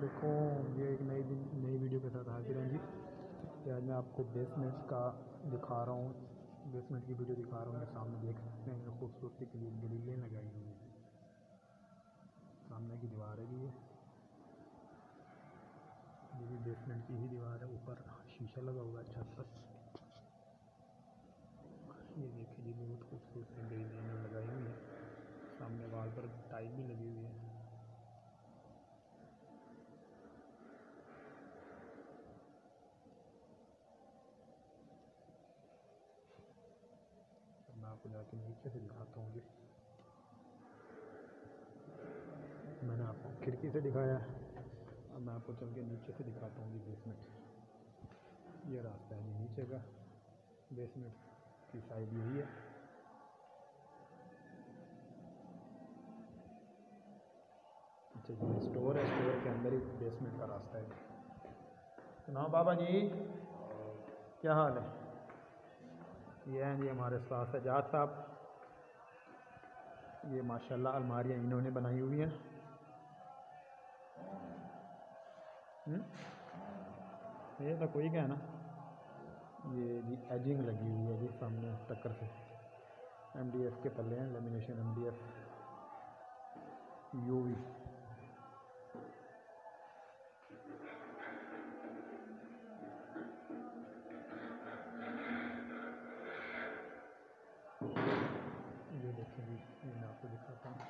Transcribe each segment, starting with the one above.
علیکم، یہ ایک نئی نئی ویڈیو کے ساتھ حاضر ہیں جی۔ کہ آج میں آپ کو بیسمنٹ کا دکھا رہا ہوں۔ بیسمنٹ کی ویڈیو دکھا رہا ہوں۔ یہ سامنے دیکھ سکتے ہیں۔ خوبصورتی کے لیے گلیلیں لگائی ہوئی ہیں۔ سامنے کی دیوار ہے جی یہ۔ بھی بیسمنٹ کی ہی دیوار ہے۔ اوپر شیشہ لگا ہوا ہے، چھت پر۔ یہ دیکھیں جی بہت خوبصورت گلیلیں لگائی ہوئی ہیں۔ سامنے وال پر ٹائل بھی لگی ہوئی ہے میں آپ کو جا کے نیچے سے دکھاتا ہوں جی میں نے آپ کو کھڑکی سے دکھایا ہے۔ اب میں آپ کو چل کے نیچے سے دکھاتا ہوں جی بیسمنٹ یہ راستہ ہے جی نیچے کا۔ بیسمنٹ کی سائڈ یہی ہے۔ اچھا جی اسٹور ہے۔ اسٹور کے اندر ہی بیسمنٹ کا راستہ ہے۔ سناؤ بابا جی کیا حال ہے؟ یہ ہیں۔ جی ہمارے استاد سجاد صاحب۔ یہ ماشاء اللہ الماریاں انہوں نے بنائی ہوئی ہیں۔ یہ تو کوئی کہنا یہ جی ایجنگ لگی ہوئی ہے جی سامنے ٹکر سے۔ ایم ڈی ایف کے پلے ہیں lamination M D F U V یہ دیکھیں جی یہ میں آپ کو دکھاتا ہوں۔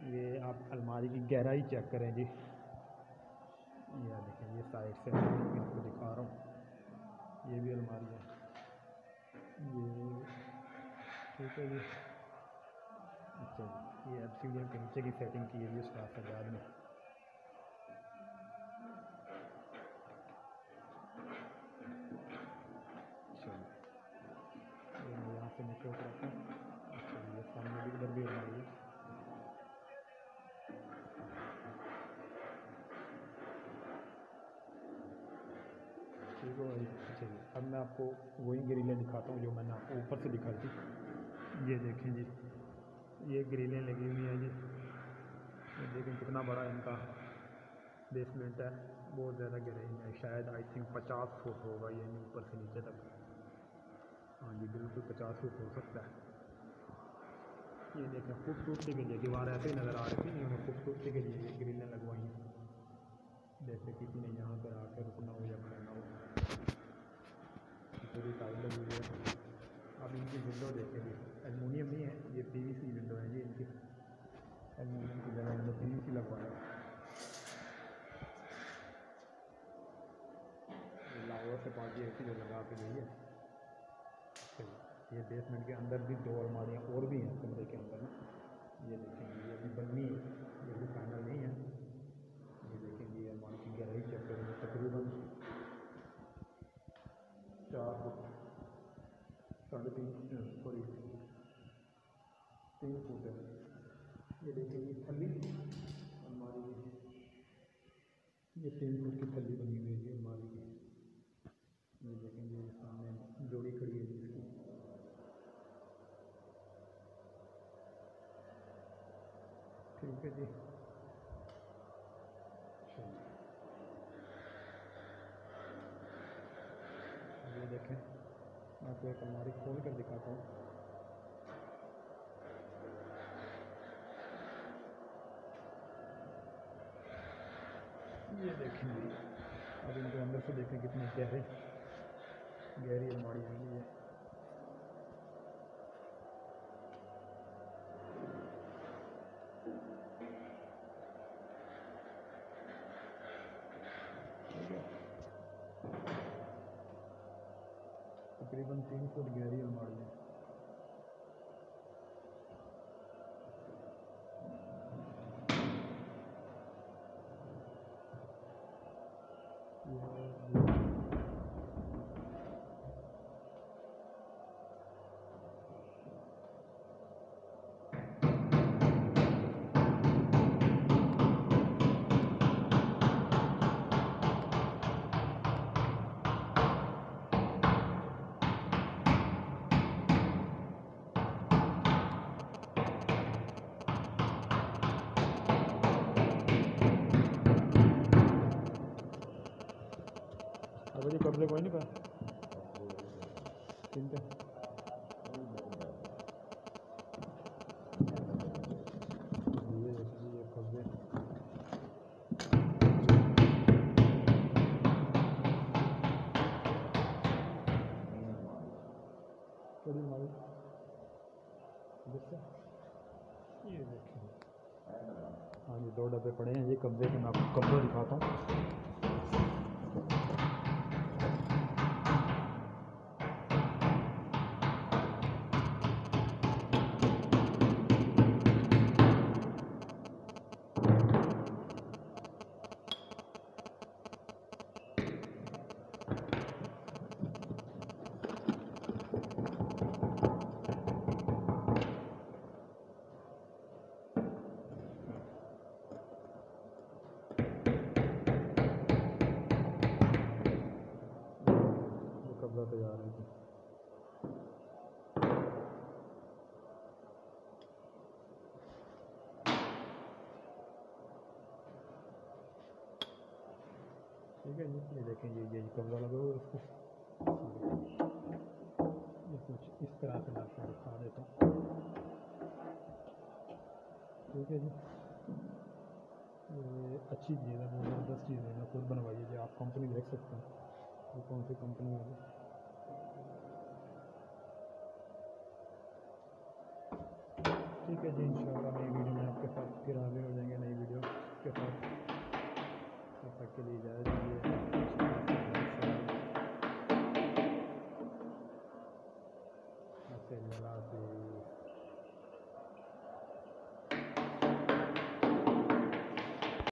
یہ آپ الماری کی گہرائی چیک کریں جی۔ یہ دیکھیں، یہ سائڈ سے میں آپ کو دکھا رہا ہوں۔ یہ بھی الماری ہے۔ یہ ٹھیک ہے جی۔ اچھا جی یہ اب سیڑھیوں کے نیچے کی سیٹنگ کی ہے جی اس کا سجاد میں۔ اچھا جی یہاں سے نیچے اترتا ہوں۔ سامنے بھی ادھر بھی الماری ہے ٹھیک ہے اچھا جی اب میں آپ کو وہی گریلیں دکھاتا ہوں جو میں نے آپ کو اوپر سے دکھائی تھی یہ دیکھیں جی یہ گریلیں لگی ہوئی ہیں جی دیکھیں کتنا بڑا ان کا بیسمنٹ ہے بہت زیادہ گہرائی ہے شاید آئی تھنک پچاس فٹ ہوگا یعنی اوپر سے نیچے تک ہاں جی بالکل پچاس فٹ ہو سکتا ہے یہ دیکھیں، خوبصورتی کے لیے دیوار ایسے ہی نظر آ رہی تھی انہوں نے خوبصورتی کے لیے گرلیں لگوائی ہیں جیسے کسی نے یہاں پر آ کے رکنا ہو یا کھڑنا ہو۔ پوری ٹائل لگی ہوئی ہے۔ اب ان کی ونڈو دیکھیں گے۔ المونیم نہیں ہے، یہ پی وی سی ونڈو ہے جی ان کی المونیم کی جگہ ان پی وی سی لگوایا لاہور سے پارٹی ایسی جو لگا کے گئی ہے۔ یہ بیسمنٹ کے اندر بھی دو الماریاں اور بھی ہیں کمرے کے اندر یہ دیکھیں گے یہ ابھی بننی ہے، یہ بھی فائنل نہیں ہے۔ یہ دیکھیں گے یہ الماری کی گہرائی چیک کریں گے تقریباً چار فٹ، ساڑھے تین سوری، تین فٹ ہے۔ یہ دیکھیں گے تھلی الماری کی یہ تین فٹ کی تھلی بنی ہوئی ہے الماری کی۔ یہ دیکھیں گے سامنے جوڑی کھڑی ہے جی ٹھیک ہے جی یہ دیکھیں میں آپ کو ایک الماری کھول کر دکھاتا ہوں یہ دیکھیں اب ان کے اندر سے دیکھیں کتنے گہرے گہری الماری بنی ہے۔ تقریباً تین فٹ گہری الماری ہے بابا جی قبضے کوئی نہیں پا ٹھیک ہے۔ یہ دیکھیں۔ ہاں جی دو ڈبے پڑے ہیں۔ یہ قبضے کے میں آپ کو قبضہ دکھاتا ہوں۔ ٹھیک ہے جی یہ دیکھیں جی یہ قبضہ لگا ہوا ہے اس کو یہ کچھ اس طرح سے میں آپ کو دکھا دیتا ہوں۔ ٹھیک ہے جی۔ یہ اچھی چیز ہے، بہت زبردست چیز ہے، میں خود بنوائی ہے جی آپ کمپنی دیکھ سکتے ہیں۔ یہ کون سی کمپنی ہے؟ ٹھیک ہے جی انشاءاللہ نئی ویڈیو میں آپ کے ساتھ پھر حاضر ہو جائیں گے، نئی ویڈیو Thank you.